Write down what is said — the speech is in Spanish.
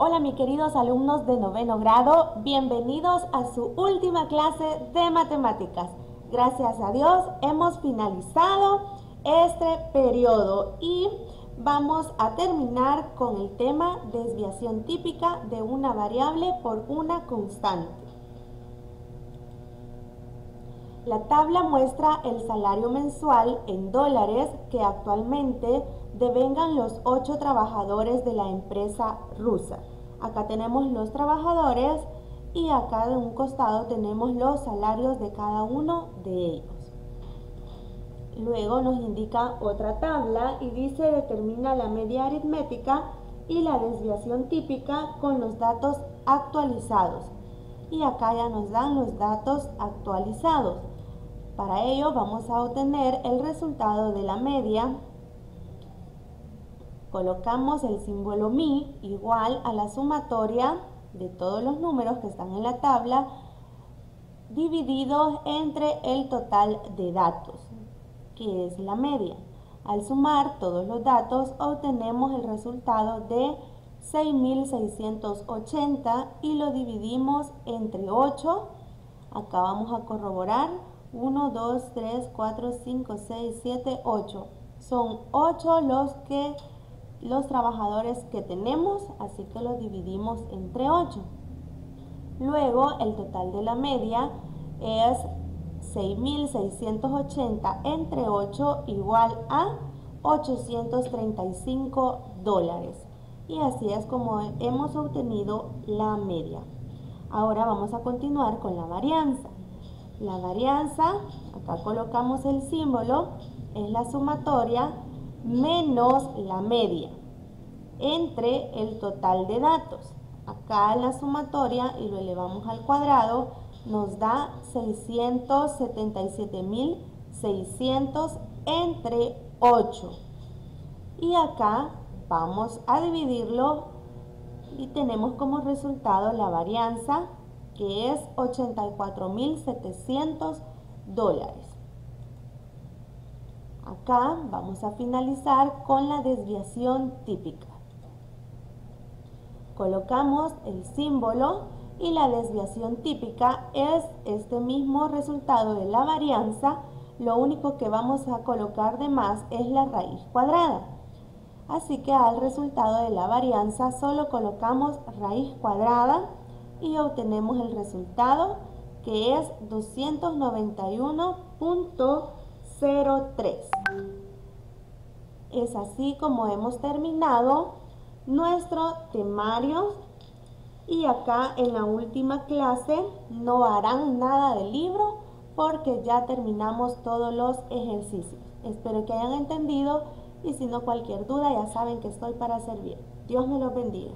Hola mis queridos alumnos de noveno grado, bienvenidos a su última clase de matemáticas. Gracias a Dios hemos finalizado este periodo y vamos a terminar con el tema desviación típica de una variable por una constante. La tabla muestra el salario mensual en dólares que actualmente devengan los ocho trabajadores de la empresa rusa. Acá tenemos los trabajadores y acá de un costado tenemos los salarios de cada uno de ellos. Luego nos indica otra tabla y dice determina la media aritmética y la desviación típica con los datos actualizados. Y acá ya nos dan los datos actualizados. Para ello vamos a obtener el resultado de la media. Colocamos el símbolo mi igual a la sumatoria de todos los números que están en la tabla divididos entre el total de datos, que es la media. Al sumar todos los datos obtenemos el resultado de 6.680 y lo dividimos entre 8. Acá vamos a corroborar 1, 2, 3, 4, 5, 6, 7, 8. Son 8 los, que, los trabajadores que tenemos, así que los dividimos entre 8. Luego el total de la media es 6.680 entre 8 igual a 835 dólares. Y así es como hemos obtenido la media. Ahora vamos a continuar con la varianza. La varianza, acá colocamos el símbolo, es la sumatoria menos la media entre el total de datos. Acá la sumatoria y lo elevamos al cuadrado nos da 677.600 entre 8. Y acá vamos a dividirlo y tenemos como resultado la varianza que es 84.700 dólares. Acá vamos a finalizar con la desviación típica. Colocamos el símbolo y la desviación típica es este mismo resultado de la varianza. Lo único que vamos a colocar de más es la raíz cuadrada. Así que al resultado de la varianza solo colocamos raíz cuadrada y obtenemos el resultado que es 291.03. Es así como hemos terminado nuestro temario y acá en la última clase no harán nada del libro porque ya terminamos todos los ejercicios. Espero que hayan entendido y si no cualquier duda ya saben que estoy para servir. Dios me los bendiga.